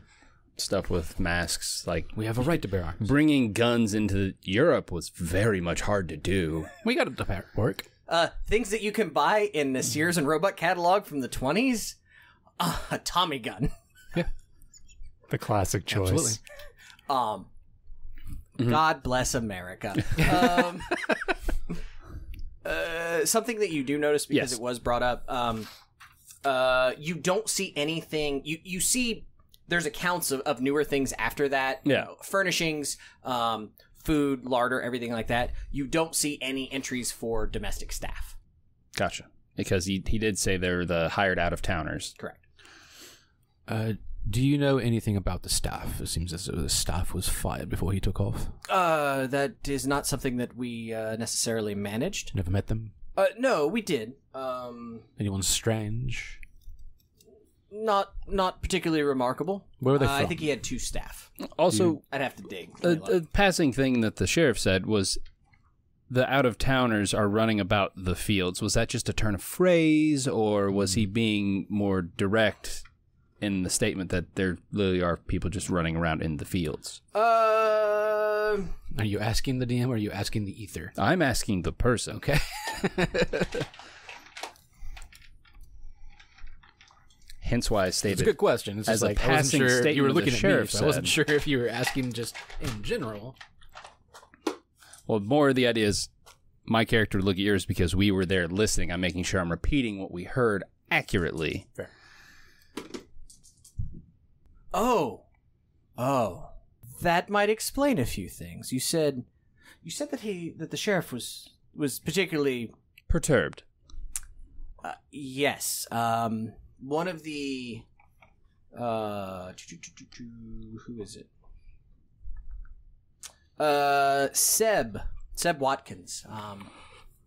stuff with masks, like We have a right to bear arms. bringing guns into Europe was very much hard to do. We got it to bear- work. uh things that you can buy in the sears and roebuck catalog from the 20s uh, a tommy gun yeah. The classic choice. Absolutely. um Mm-hmm. god bless america um uh something that you do notice because Yes. it was brought up um uh you don't see anything you you see there's accounts of, of newer things after that you Yeah. know, furnishings um food larder everything like that you don't see any entries for domestic staff Gotcha. Because he, he did say they're the hired out of towners. correct Uh, do you know anything about the staff? It seems as though the staff was fired before he took off. uh that is not something that we uh, necessarily managed Never met them. uh no we did um Anyone strange? Not not particularly remarkable Where were they Uh, i from? think he had two staff Also, i'd have to dig a, a passing thing that the sheriff said was the out of towners are running about the fields. Was that just a turn of phrase, or was he being more direct in the statement that there literally are people just running around in the fields? Uh, Are you asking the DM or are you asking the ether? I'm asking the person. Okay. Hence why I It's a good question. It's As just a like passing sure you statement were the looking at me. sheriff So I wasn't sure if you were asking just in general. Well, more of the idea is my character would look at yours because we were there listening. I'm making sure I'm repeating what we heard accurately. Fair. Oh, oh, that might explain a few things. You said, you said that he that the sheriff was was particularly Perturbed. uh, yes. Um, one of the uh, who is it? Uh, Seb Seb Watkins. Um,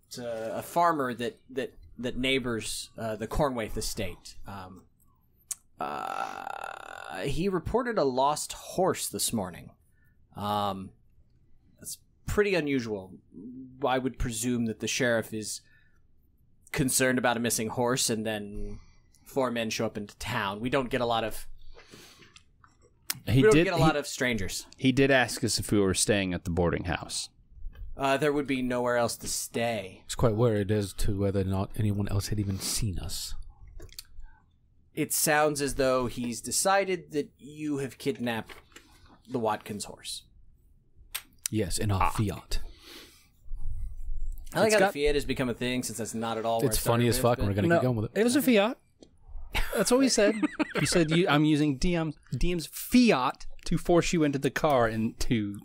it's a, a farmer that that that neighbors uh, the Cornthwaite estate. Um, uh, he reported a lost horse this morning. Um, that's pretty unusual. I would presume that the sheriff is concerned about a missing horse, and then four men show up into town. We don't get a lot of He we don't did. get a he, lot of strangers. he did ask us if we were staying at the boarding house. Uh, there would be nowhere else to stay. I was quite worried as to whether or not anyone else had even seen us. It sounds as though he's decided that you have kidnapped the Watkins horse. Yes, in our Fiat. I like It's how got- the Fiat has become a thing since that's not at all. Where It's I funny as with, fuck, and we're gonna keep going with it. It was a Fiat. That's what we said. you said you, I'm using DM, DM's Fiat to force you into the car and to.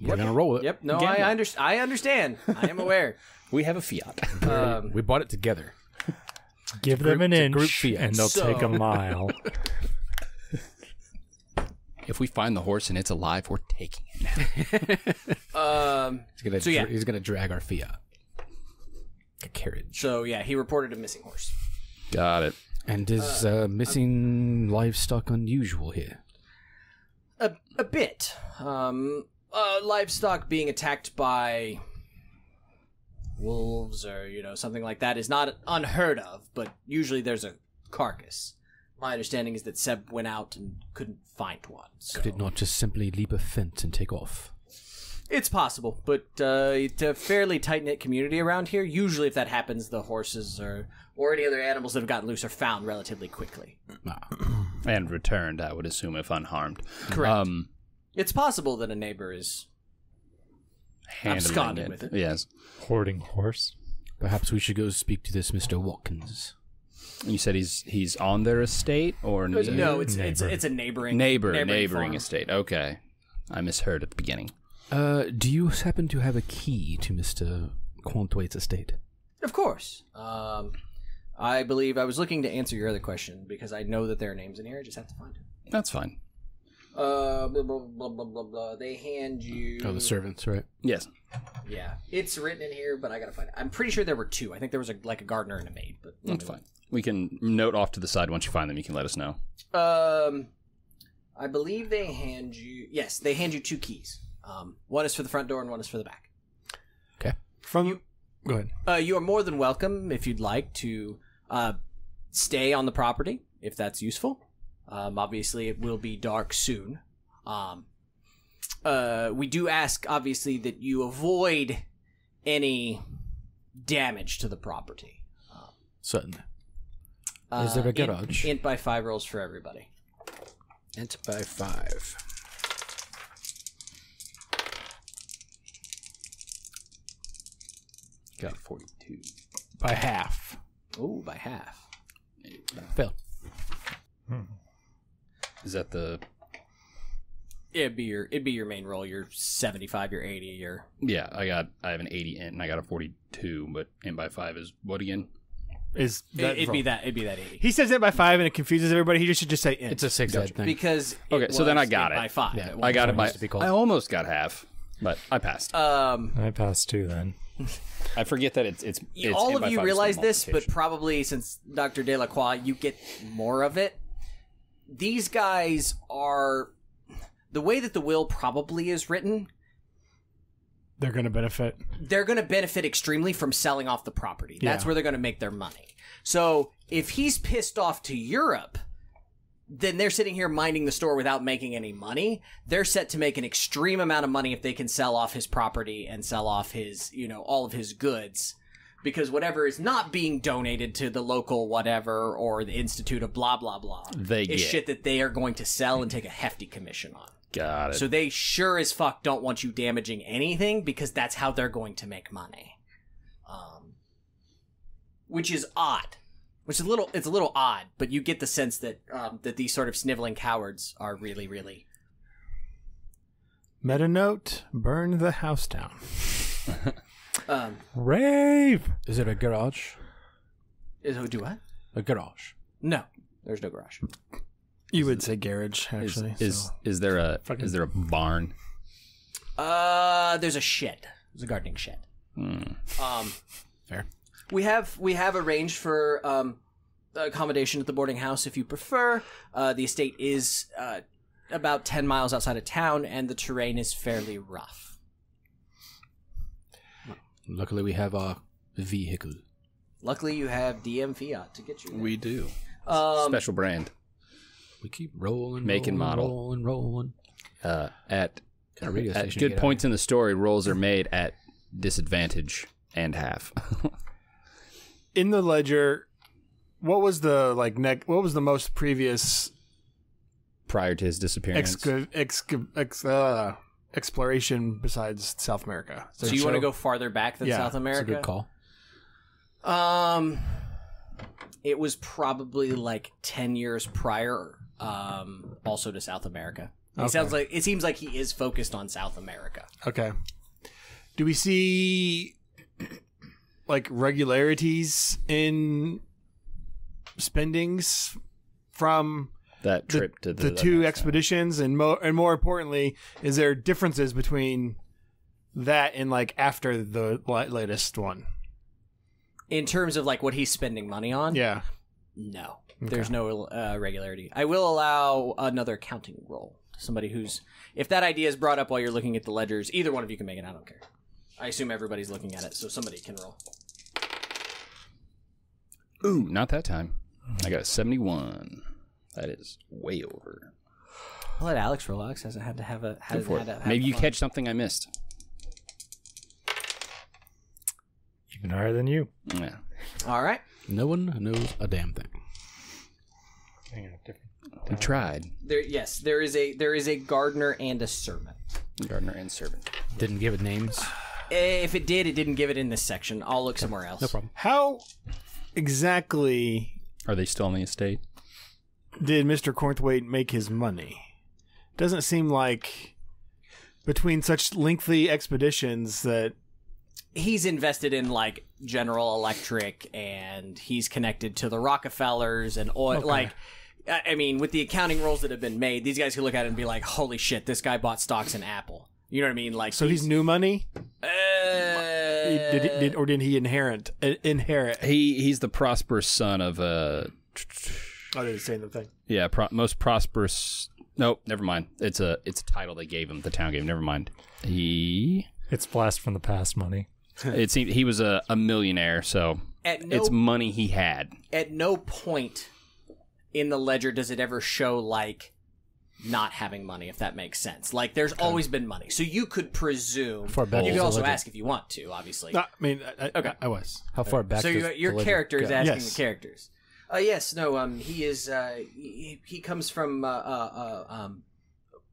We're gonna roll with it. Yep. No, Gamble. I, under- I understand. I am aware. We have a Fiat. Um, We bought it together. Give them an inch, group fiat. and they'll take a mile. if we find the horse and it's alive, we're taking it now. um, He's gonna, So, yeah. he's gonna drag our Fiat. A carriage. so yeah, he reported a missing horse. Got it. And is uh, missing livestock unusual here? A, a bit. Um, uh, livestock being attacked by wolves or you know something like that is not unheard of, but usually there's a carcass. My understanding is that Seb went out and couldn't find one. So. Could it not just simply leap a fence and take off? It's possible, but uh, it's a fairly tight knit community around here. Usually, if that happens, the horses or or any other animals that have gotten loose are found relatively quickly. And returned, I would assume, if unharmed. Correct. Um, It's possible that a neighbor is handling Absconding with it. Yes. Hoarding horse. Perhaps we should go speak to this Mr. Watkins. You said he's he's on their estate or no. It's it's Neighbor. it's a neighboring neighbor neighboring, farm. estate. Okay, I misheard at the beginning. Uh, do you happen to have a key to Mr. Cornthwaite's estate? Of course. Um, I believe I was looking to answer your other question because I know that there are names in here. I just have to find it. That's fine. Uh, blah, blah, blah, blah, blah, blah. They hand you. Oh, the servants, right? Yes. Yeah, it's written in here, but I gotta find it. I'm pretty sure there were two. I think there was a like a gardener and a maid, but That's fine. We can note off to the side once you find them. You can let us know. Um, I believe they hand you. Yes, they hand you two keys. Um, one is for the front door and one is for the back. Okay. From you, go ahead. Uh, you are more than welcome if you'd like to uh, stay on the property if that's useful. Um, obviously, it will be dark soon. Um, uh, we do ask, obviously, that you avoid any damage to the property. Certainly. Uh, Is there a garage? Int, by five rolls for everybody. Ent by five. Got forty-two. By half. Ooh, by half. Failed. Is that the? It'd be your it'd be your main roll. Your seventy five, your eighty, your Yeah, I got. I have an eighty int, and I got a forty-two. But int by five is what again? Is that it, would be that it'd be that eighty. He says it by five and it confuses everybody. He just should just say int. It's a six head thing. because Okay, so then I got it. by five. Yeah, It I got it by. used to be called. I almost got half, but I passed. Um, I passed too then. I forget that it's it's. it's all of you realize this, but probably since Dr. Delacroix, you get more of it. These guys are the way that the will probably is written. They're going to benefit. They're going to benefit extremely from selling off the property. That's Yeah. where they're going to make their money. So if he's pissed off to Europe, then they're sitting here minding the store without making any money. They're set to make an extreme amount of money if they can sell off his property and sell off his, you know, all of his goods. Because whatever is not being donated to the local whatever or the institute of blah blah blah They is get. shit that they are going to sell and take a hefty commission on. got it. So they sure as fuck don't want you damaging anything because that's how they're going to make money. um, which is odd. Which is a little, it's a little odd, but you get the sense that um, that these sort of sniveling cowards are really, really. Meta note: Burn the house down. Um, Rave! Is it a garage? is, it do what? A garage. No, there's no garage. You would say garage, Is, actually. is so. is there a Fucking- is there a barn? Uh, there's a shed. There's a gardening shed. Hmm. Um, Fair. We have we have arranged for um accommodation at the boarding house if you prefer. Uh, the estate is uh about ten miles outside of town, and the terrain is fairly rough. Luckily, we have our vehicle. Luckily, you have DM Fiat to get you. There. We do um, special brand We keep rolling, making rolling, model. rolling, rolling. uh, at Kind of radio at station. good points in the story. Rolls are made at disadvantage and half. in the ledger. What was the like? Neg- what was the most previous Prior to his disappearance, exca- exca- ex- uh, exploration besides South America? so you want to go farther back than Yeah, South That's a America? good call. Um, it was probably like ten years prior. Um, also to South America. It Okay. sounds like it seems like he is focused on South America. Okay. Do we see like regularities in spendings from that the, trip to the, the two house. expeditions, and more and more importantly, is there differences between that and like after the latest one? In terms of like what he's spending money on, Yeah. no, there's no uh, regularity. I will allow another accounting roll. Somebody who's if that idea is brought up while you're looking at the ledgers, either one of you can make it. I don't care. I assume everybody's looking at it, so somebody can roll. Ooh, not that time. I got a seventy-one. That is way over. I'll let Alex roll. Alex hasn't had to have a Go hasn't for had it. to Maybe you fun. catch something I missed. Even higher than you. Yeah. All right. No one knows a damn thing. Hang on, different. We tried. There, yes, there is a there is a gardener and a servant. Gardener and servant. Didn't give it names. Eh, if it did, it didn't give it in this section. I'll look somewhere else. No problem. How exactly Are they still on the estate? did Mr. Cornthwaite make his money? Doesn't seem like between such lengthy expeditions that He's invested in like General Electric, and he's connected to the Rockefellers and oil. Like, I I mean, with the accounting rules that have been made, these guys could look at it and be like, "Holy shit, this guy bought stocks in Apple." You know what I mean? Like, so he's new money. uh, He- did, he- did or did he inherit uh, inherit? He he's the prosperous son of a Oh, didn't say the thing? yeah pro- most prosperous. Nope, never mind. It's a it's a title they gave him. The town gave him. Never mind. He It's blast from the past money. it seemed he was a, a millionaire, so at no it's money he had. at no point in the ledger does it ever show like not having money if that makes sense like there's always been money so you could presume Far back you is can also ledger? ask if you want to obviously No, I mean, I, I- Okay. I was. How far back? so does your, your character is asking Yes. the characters uh yes no um he is uh he, he comes from uh, uh, uh um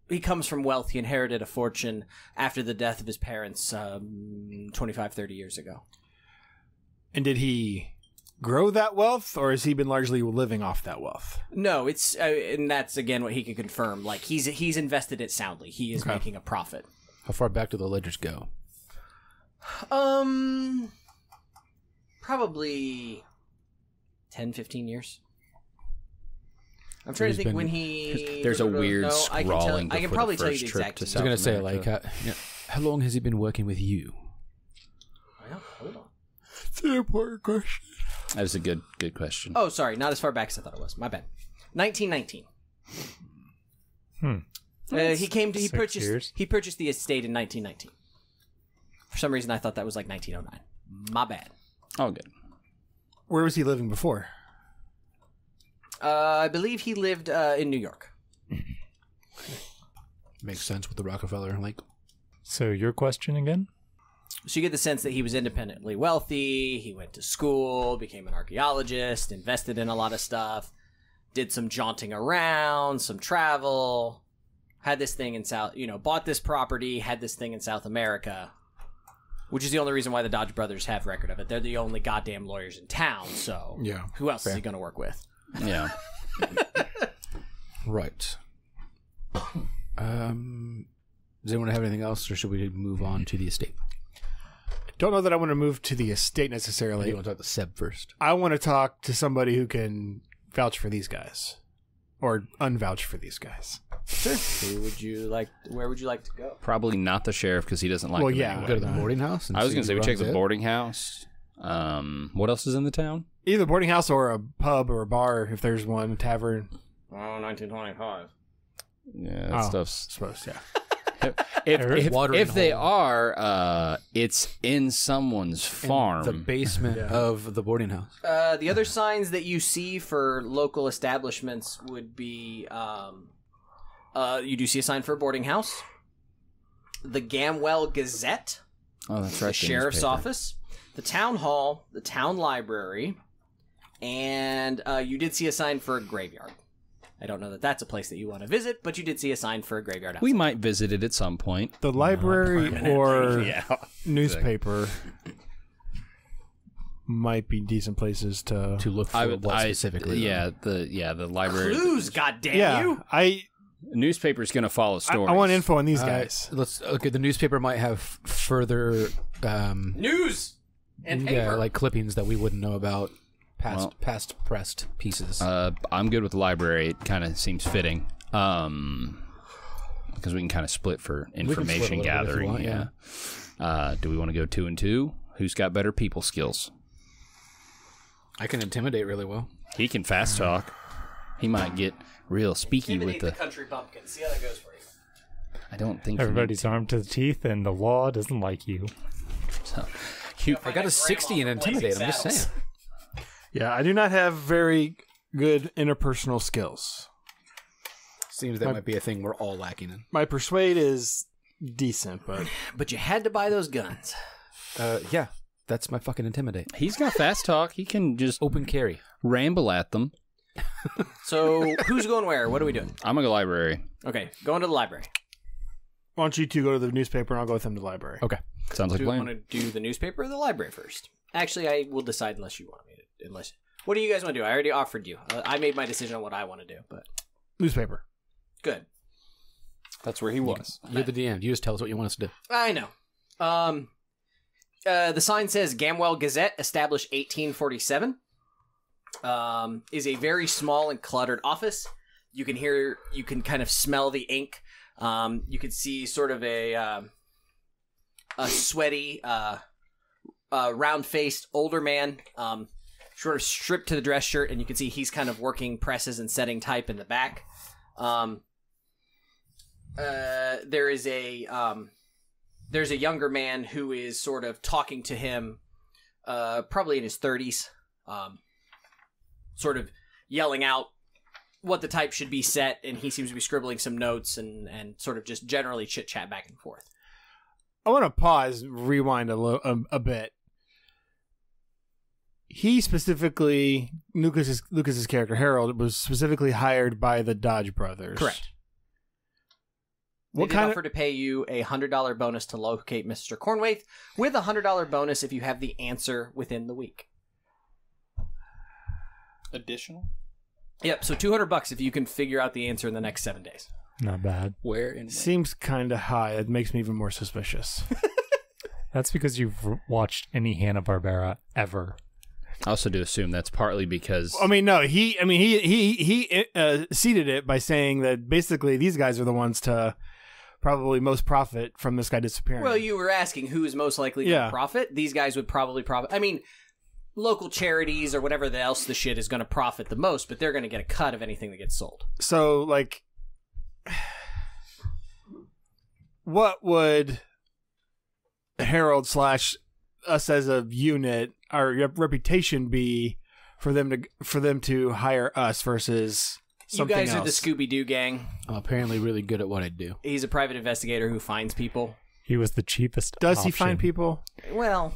he comes from wealth he inherited a fortune after the death of his parents um 25 30 years ago And did he grow that wealth, or has he been largely living off that wealth? no it's uh, and that's again what he can confirm like he's he's invested it soundly he is Okay. making a profit How far back do the ledgers go? Um, probably 10, 15 years. I'm trying he's to think been- when he. There's a weird no, I can tell, scrawling I can before probably the tell you first the trip exact. to I was gonna say like, uh, yeah, how long has he been working with you? Well, hold on. It's an important question. That is a good good question. Oh, sorry, not as far back as I thought it was. My bad. 1919. Hmm. Uh, he came to he Six purchased years. he purchased the estate in 1919. For some reason, I thought that was like 1909. My bad. All good. Where was he living before? Uh, I believe he lived uh, in New York. Makes sense with the Rockefeller. Like, So your question again? So you get the sense that he was independently wealthy. He went to school, became an archaeologist, invested in a lot of stuff, did some jaunting around, some travel, had this thing in South, you know, bought this property, had this thing in South America. which is the only reason why the Dodge brothers have record of it. They're the only goddamn lawyers in town. So Yeah. who else is he going to work with? Yeah. Right. Um, does anyone have anything else, or should we move on to the estate? Don't know that I want to move to the estate necessarily. you want to talk to Seb first? I want to talk to somebody who can vouch for these guys, or unvouch for these guys. Sure. Who would you like? Where would you like to go? Probably not the sheriff because he doesn't like Well, him yeah. anyway. Go to the boarding house. And I was going to say we check the it? boarding house. Um, what else is in the town? Either boarding house or a pub or a bar, if there's one tavern. Oh, 1925. Yeah, that Oh. stuff's I suppose, yeah. if if, watering if they hole. are, uh, it's in someone's In farm. the basement Yeah. of the boarding house. Uh, the other signs that you see for local establishments would be um, uh, you do see a sign for a boarding house, the Gamwell Gazette, oh, that's right. the sheriff's newspaper. office, the town hall, the town library, and uh, you did see a sign for a graveyard. I don't know that that's a place that you want to visit, but you did see a sign for a graveyard. We might visit it at some point. The library or Yeah. newspaper might be decent places to. To look for I would. what I specifically? though? Yeah. The yeah the library clues. Goddamn yeah, you! I newspaper's going to follow I, stories. I want info on these All right, guys. let's. Okay, the newspaper might have further, um, News and paper. yeah, like clippings that we wouldn't know about. Past, Well- past pressed pieces. Uh, I'm good with the library. It kind of seems fitting. Um, because we can kind of split for can split information little bit if you gathering. want, yeah. Uh, do we want to go two and two? Who's got better people skills? I can intimidate really well. He can fast talk. He might get real speaky with the the. country bumpkin. See how that goes for you. I don't think he Everybody's armed to the teeth, and the law doesn't like you. needs- You- I got a 60 in intimidate. I'm just saying. Yeah, I do not have very good interpersonal skills. Seems that might be a thing we're all lacking in. My persuade is decent, but But you had to buy those guns. Uh, yeah, that's my fucking intimidate. He's got fast talk. He can just Open carry. ramble at them. So who's going where? What are we doing? I'm a library. Okay, going to the library. why don't you two go to the newspaper and I'll go with them to the library. Okay. Sounds like Do a we want to do the newspaper or the library first? Actually, I will decide unless you want me to. Unless what do you guys want to do? I already offered you. Uh, I made my decision on what I want to do. But Newspaper. good. That's where he was. You're the DM. You just tell us what you want us to do. I know. Um, uh, the sign says Gamwell Gazette, established 1847. Um, is a very small and cluttered office. You can hear, you can kind of smell the ink. Um, you can see sort of a um, a sweaty, uh, uh, round-faced older man, um, sort of stripped to the dress shirt, and you can see he's kind of working presses and setting type in the back. Um, uh, there is a um, there's a younger man who is sort of talking to him, uh, probably in his thirties, um, sort of yelling out what the type should be set, and he seems to be scribbling some notes and and sort of just generally chit chat back and forth. I want to pause, rewind a, little a, a bit. He specifically, Lucas's Lucas's character Harold was specifically hired by the Dodge brothers. Correct. What they did kind offer to pay you a hundred dollar bonus to locate Mister Cornthwaite, with a hundred dollar bonus if you have the answer within the week. Additional? Yep. So two hundred bucks if you can figure out the answer in the next seven days. Not bad. Where in seems kind of high? It makes me even more suspicious. That's because you've watched any Hanna Barbera ever. I also do assume that's partly because I mean, no, he. I mean, he he he uh, seeded it by saying that basically these guys are the ones to probably most profit from this guy disappearing. Well, you were asking who is most likely to Yeah. profit. These guys would probably profit. I mean, local charities or whatever the else the shit is going to profit the most, but they're going to get a cut of anything that gets sold. so like, what would Harold slash us as a unit our reputation be for them to for them to hire us versus You something guys are the Scooby Doo gang. I'm apparently really good at what I do. He's a private investigator who finds people. He was the cheapest. Does he find people? Well,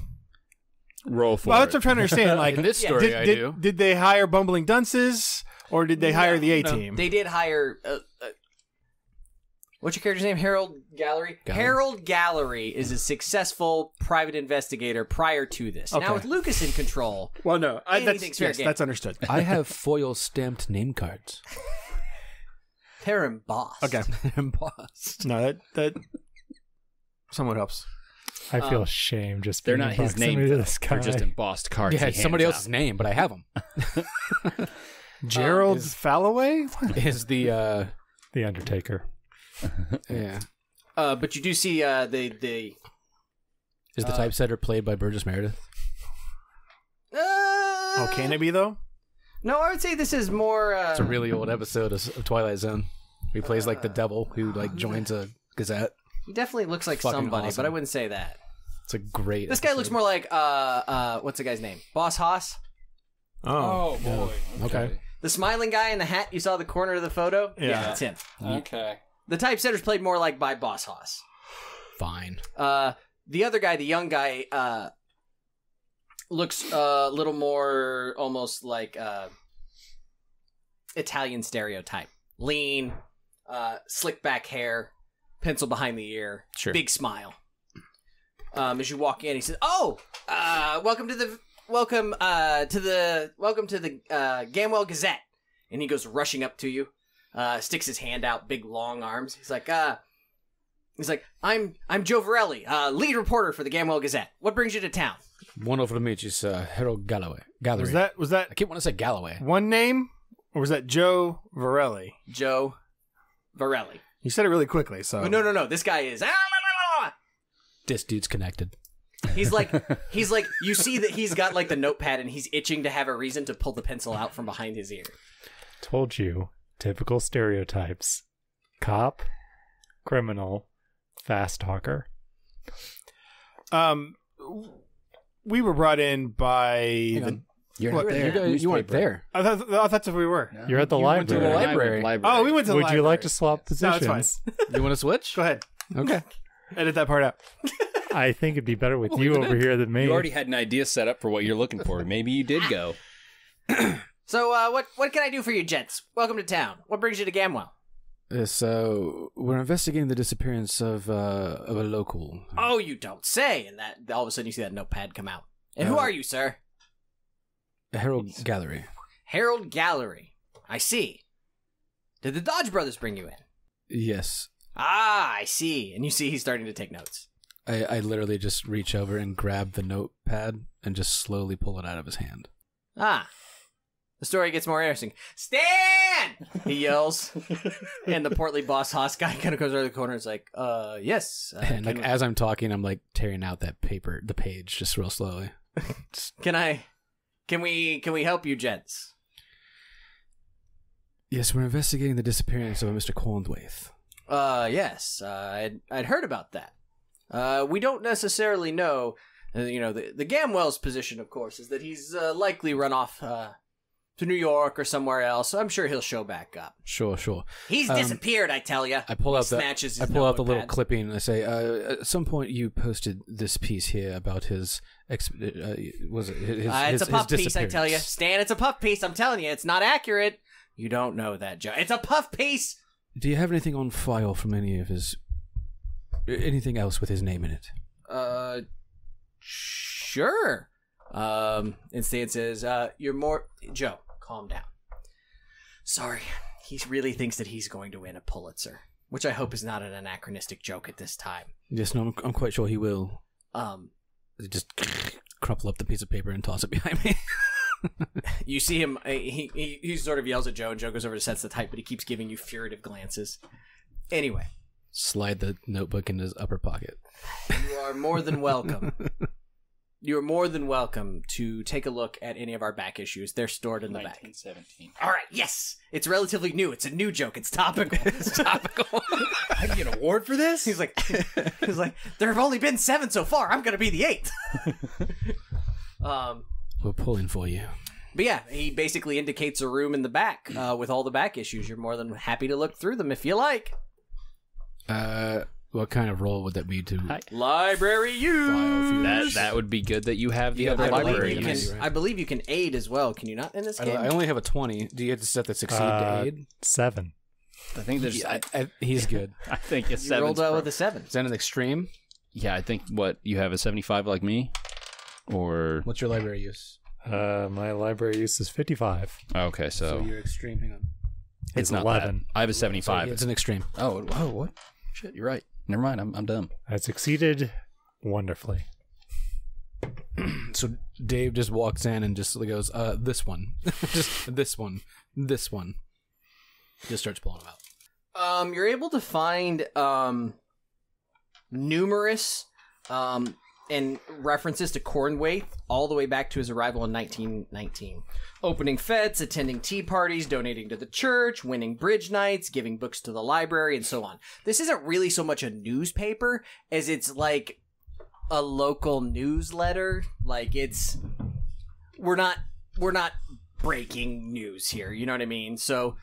roll for Well, it. that's what I'm trying to understand. Like In this Yeah. story, did, I did, do. did they hire bumbling dunces or did they hire the A no, team? They did hire. Uh, uh, What's your character's name? Harold Gallery. Gallery. Harold Gallery is a successful private investigator prior to this. Okay. Now with Lucas in control, Well, no, I, that's yes, game. that's understood. I have foil stamped name cards. they're embossed. Okay, Embossed. no, that that somewhat helps. I feel Um, shame just They're being not his name. to though. this They're just embossed cards. Yeah, he it's somebody else's out. name, but I have them. Gerald is- Falloway. Is the uh the Undertaker. yeah Uh, but you do see uh, the the. is the Uh, typesetter played by Burgess Meredith? Uh, Oh, can it be though? No, I would say this is more. Uh, It's a really old episode of, of Twilight Zone. He plays like the devil who like joins a gazette. he definitely looks like Fucking somebody, awesome. but I wouldn't say that. It's a great. This guy looks more like uh uh what's the guy's name? Boss Hogg. Oh, boy. Okay. The smiling guy in the hat you saw at the corner of the photo? Yeah. that's him. Okay. The typesetter's played more like by Boss Hogg. fine. Uh, the other guy, the young guy, uh, looks uh, a little more almost like uh, Italian stereotype. Lean, uh, slick back hair, pencil behind the ear, Sure. big smile. Um, as you walk in, he says, "Oh, uh, welcome to the welcome uh, to the welcome to the uh, Gamwell Gazette." And he goes rushing up to you, uh, sticks his hand out, big long arms. He's like, uh, He's like, I'm I'm Joe Varelli, uh, lead reporter for the Gamwell Gazette. What brings you to town? Wonderful to meet you, sir. Harold Galloway. Gallery. was that was that I that keep wanting to say Galloway. one name or was that Joe Varelli? Joe Varelli. You said it really quickly, so Oh, no, no, no. This guy is. This dude's connected. He's like, he's like. You see that he's got like the notepad, and he's itching to have a reason to pull the pencil out from behind his ear. Told you. Typical stereotypes. Cop, criminal, fast talker. Um, we were brought in by. The. You're What, not you guys- you weren't there. I thought I thought that's where we were. You're at the You went to library. the library. Oh, we went to. the Would you library. like to swap No, it's positions? fine. You want to switch? Go ahead. Okay. Edit that part out. I think it'd be better with you over here than me. You already had an idea set up for what you're looking for. Maybe you did go. So, uh, what what can I do for you, gents? Welcome to town. What brings you to Gamwell? Uh, So we're investigating the disappearance of uh, of a local. Oh, you don't say. And that all of a sudden you see that notepad come out. And who Uh, are you, sir? Harold Gallery. Harold Gallery. I see. Did the Dodge brothers bring you in? Yes. Ah, I see. And you see he's starting to take notes. I, I literally just reach over and grab the notepad and just slowly pull it out of his hand. Ah. The story gets more interesting. Stan! He yells. and the portly boss Hogg guy kind of goes around the corner and is like, uh, yes. Uh, and like can, as I'm talking, I'm like tearing out that paper, the page, just real slowly. can I, can we, can we help you, gents? Yes, we're investigating the disappearance of a Mr. Cornthwaite. Uh, yes. Uh, I'd, I'd heard about that. Uh, we don't necessarily know, uh, you know, the, the Gamwell's position, of course, is that he's uh, likely run off, uh, to New York or somewhere else. I'm sure he'll show back up. Sure, sure. He's Um, disappeared, I tell you. I pull out the I pull out the little clipping and I say, uh, at some point you posted this piece here about his ex. Uh, was it his? Uh, it's his, a puff piece, I tell you. Stan, it's a puff piece. I'm telling you, it's not accurate. You don't know that, Joe. It's a puff piece. Do you have anything on file from any of his? Anything else with his name in it? Uh, sure. Um, and Stan says, uh, you're more. Joe, calm down. Sorry. He really thinks that he's going to win a Pulitzer, which I hope is not an anachronistic joke at this time. Yes, no, I'm, I'm quite sure he will. Um, Just crumple up the piece of paper and toss it behind me. you see him, uh, he, he, he sort of yells at Joe, and Joe goes over to sets the type, but he keeps giving you furtive glances. Anyway. Slide the notebook in his upper pocket. You are more than welcome. You are more than welcome to take a look at any of our back issues. They're stored in the back. 1917. All right, yes, it's relatively new. It's a new joke. It's topical. it's topical. I get an award for this? he's like, he's like, there have only been seven so far. I'm gonna be the eighth. um, We're pulling for you. but yeah, he basically indicates a room in the back uh, with all the back issues. You're more than happy to look through them if you like. Uh, what kind of role would that be to? Hi. Library use. That that would be good that you have the Yeah, other I believe, library you in can. I believe you can aid as well. Can you not in this I, game? I only have a twenty. Do you have to set the succeed Uh, to aid? Seven. I think there's. Yeah, I, I, I, he's good. I think it's You seven. rolled out with a seven. Is that an extreme? Yeah, I think what you have a seventy-five like me, or What's your library use? Uh, my library use is 55. okay, so, you're extreme. Hang on. It's not 11. Bad. I have a So seventy-five. it's an extreme. oh, oh, what? Shit, you're right. Never mind. I'm I'm dumb. I succeeded wonderfully. So Dave just walks in and just goes, uh, this one, just this one, this one. Just starts pulling them out. Um, you're able to find um numerous um and references to Cornthwaite all the way back to his arrival in 1919. Opening fetes, attending tea parties, donating to the church, winning bridge nights, giving books to the library, and so on. This isn't really so much a newspaper as it's like a local newsletter. Like it's we're not we're not breaking news here. You know what I mean? So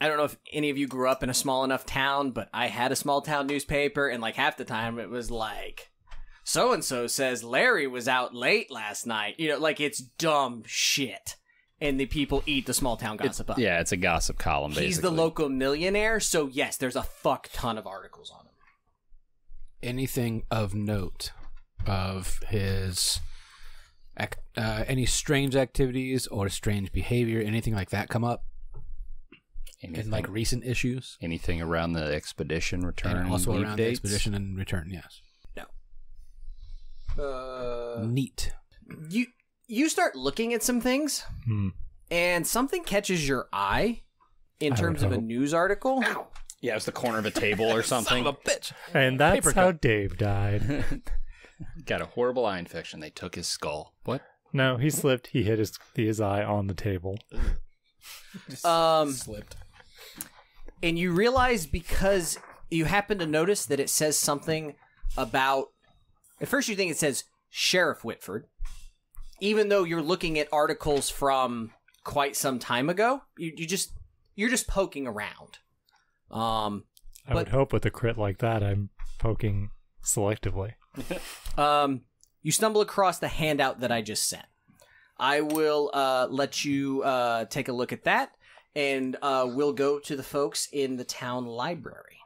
I don't know if any of you grew up in a small enough town, but I had a small town newspaper, and like half the time it was like, so and so says Larry was out late last night. You know, like it's dumb shit. And the people eat the small town gossip up. Yeah, it's a gossip column. Basically, He's the local millionaire, so yes, there's a fuck ton of articles on him. Anything of note of his, uh, any strange activities or strange behavior, anything like that come up Anything, in like recent issues? anything around the expedition return and also leave around the expedition and return, yes. Uh, Neat. you you start looking at some things, Hmm. and something catches your eye in I terms would of a news article. Yeah, it's the corner of a table or something. A bitch. And that's Paper how cut. Dave died. Got a horrible eye infection. They took his skull. What? no, he slipped. He hit his his eye on the table. Um, Slipped. and you realize because you happen to notice that it says something about at first you think it says sheriff whitford even though you're looking at articles from quite some time ago you, you just you're just poking around. Um I would hope with a crit like that, I'm poking selectively. um you stumble across the handout that i just sent. I will uh let you uh take a look at that and uh we'll go to the folks in the town library